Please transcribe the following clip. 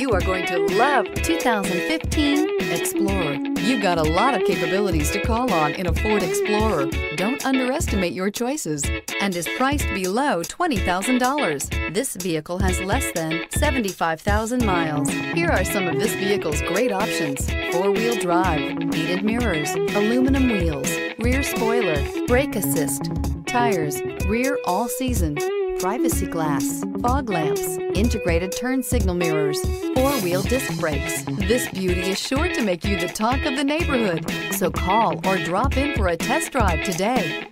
You are going to love 2015 Explorer. You've got a lot of capabilities to call on in a Ford Explorer. Don't underestimate your choices and is priced below $20,000. This vehicle has less than 75,000 miles. Here are some of this vehicle's great options. Four-wheel drive, heated mirrors, aluminum wheels, rear spoiler, brake assist, tires, rear all-season, privacy glass, fog lamps, integrated turn signal mirrors, four-wheel disc brakes. This beauty is sure to make you the talk of the neighborhood. So call or drop in for a test drive today.